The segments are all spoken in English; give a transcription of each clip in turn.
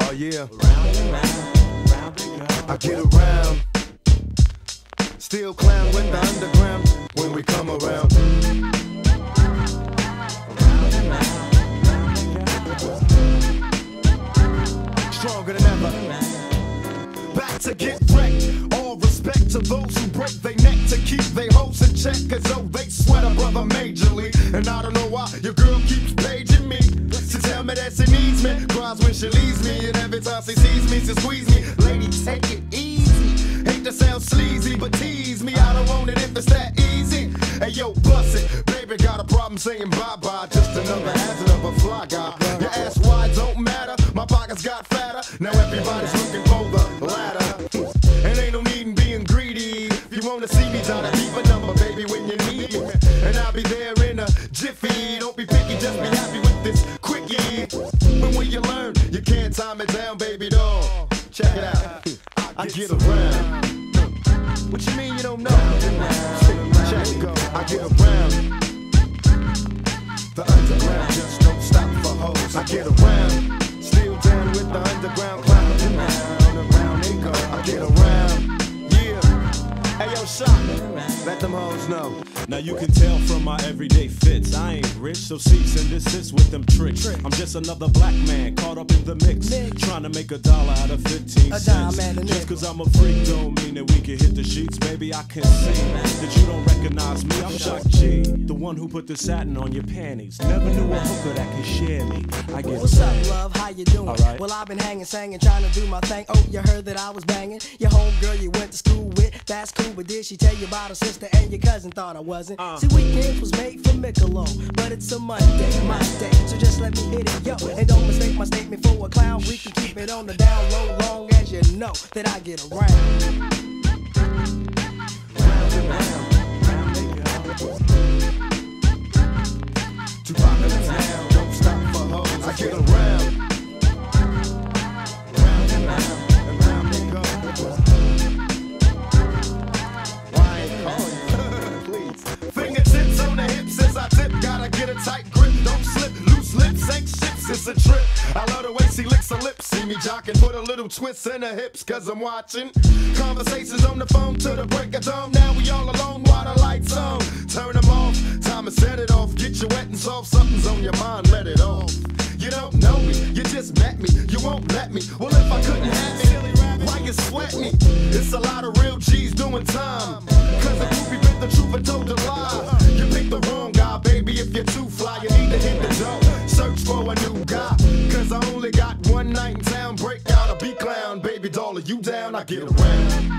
Oh yeah. I get around. Still clown with the underground when we come around. Stronger than ever. Back to get wrecked. Respect to those who break their neck to keep their hopes in check. Cause though they sweat a brother majorly. And I don't know why your girl keeps paging me. To tell me that she needs me. Cries when she leaves me. And every time she sees me, she squeeze me. Lady, take it easy. Hate to sound sleazy, but tease me. I don't want it if it's that easy. Hey yo, bust it. Baby, got a problem saying bye bye. Just another hazard of a fly guy. Your ass wide don't matter. My pockets got fatter. Now everybody's looking See me, try to keep a number, baby, when you need me. And I'll be there in a jiffy. Don't be picky, just be happy with this quickie. When you learn, you can't time it down, baby doll. Check it out. I get around. What you mean you don't know? Check it go. I get around. The underground just don't stop for hoes. I get around. Still down with the underground Let them hoes know. Now you can tell from my everyday fits. I ain't rich, so cease and desist with them tricks. I'm just another black man caught up in the mix. Trying to make a dollar out of 15 A cents. dime and a Just cause I'm a freak don't mean that we can hit the sheets. Baby, I can see that you don't recognize me. I'm Shock G, the one who put the satin on your panties. Never knew a hooker that could share me. I get What's up, love? How you doing? Alright. Well, I've been hanging, singing, trying to do my thing. Oh, you heard that I was banging? Your homegirl you went to school with, that's cool. But did she tell you about her sister and your cousin? Thought I wasn't. Uh. See, weekends was made for Michelob, but it's a Monday, my day. So just let me hit it, yo. And don't mistake my statement for a clown. We can keep it on the down low, long as you know that I get around. Too See me jocking, put a little twist in the hips, cause I'm watching. Conversations on the phone to the break of dawn. Now we all alone while the lights on. Turn them off, time to set it off. Get you wet and soft, something's on your mind, let it off. You don't know me, you just met me, you won't let me. Well, if I couldn't have me, why you sweat me? It's a lot of real G's doing time. Cause down? I get around.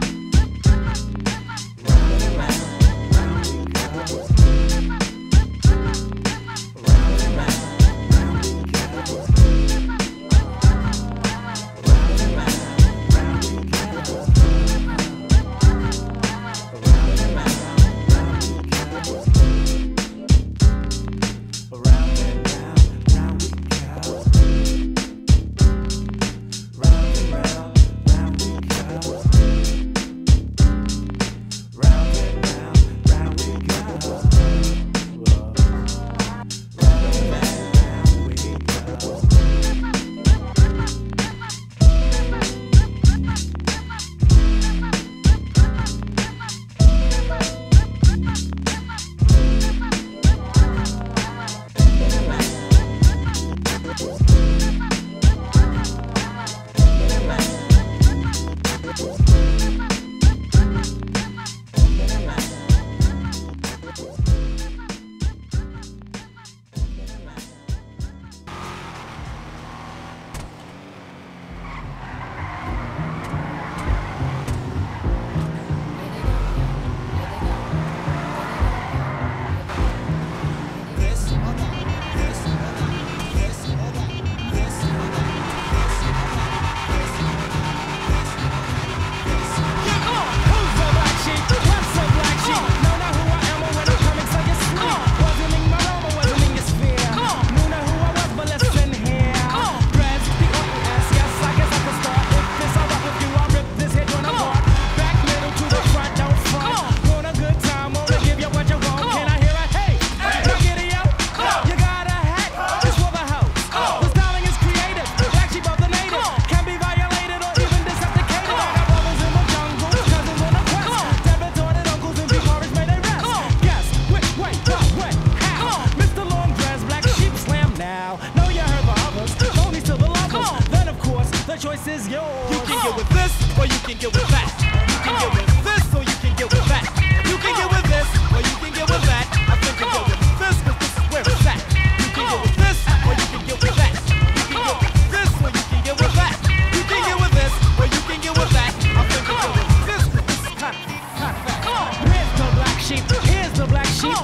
Is yours. You can get with this, or you can get with that. You can get with this, or you can get with that. You can get with this, or you can get with that. I think you get with this, cause this is where it's at. You can get with this, or you can get with that. You can get with this, or you can get with that. You can get with this, or you can get with that. I think you get with this, cause this is kinda, kinda fat. Here's the black sheep. Here's the black sheep.